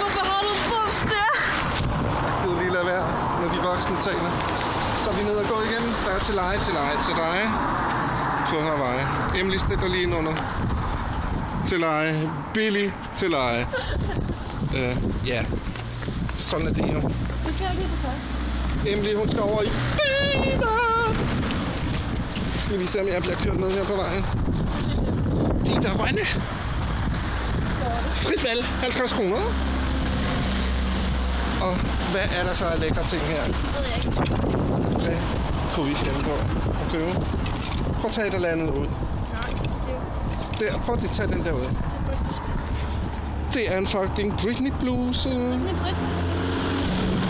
Hvorfor har du bums der? gider lige lade være, når de voksne taler. Så er vi nede og gå igen. Der er til leje, til leje, til leje. På Hawaii. Emily stiller lige ind under. Til leje. Billy til leje. Øh, ja. Sådan er det jo. Du kan lige på Emily, hun skal over i biler. Skal vi se, om jeg bliver kørt ned her på vejen. De der grønne. Frit valg. 50 kroner. Og hvad er der så af lækre ting her? ved jeg ikke. Hvad kunne vi finde på at købe? Prøv at tage et eller andet ud. Nej, det er Der, prøv at tage den der ud. Det er en fucking Britney bluse. det er Britt.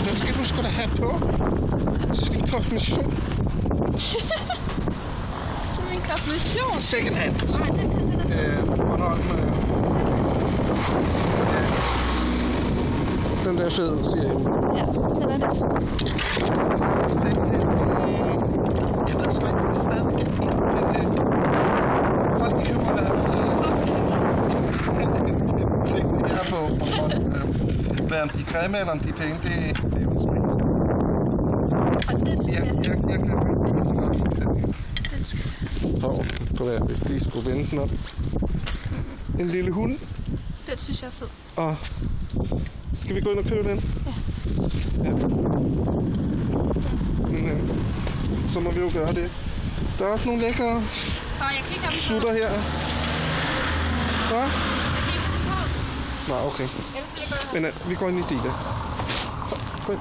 Den skal du sgu da have på. Til din konfirmation. Er min konfirmation. Second hand. Nej, det. Øh, Bornholm. Øh. Den der er fed, siger jeg. Ja, den er det. Jeg ved sgu ikke, om det er men folk de køber fald ting, jeg har på om de er grimme eller de er pæne, det, det er jo Ja, skal jeg, jeg kan godt. Hov, på hvad, hvis de skulle vente den op. En lille hund. Den synes jeg er fed. Og skal vi gå ind og købe den? Ja. ja. Men, øh, så må vi jo gøre det. Der er også nogle lækre Og jeg kan ikke sutter her. Hvad? Jeg kan ikke have dem på. Nej, okay. Ellers vil jeg gå Men øh, vi går ind i Dita. Så, gå ind.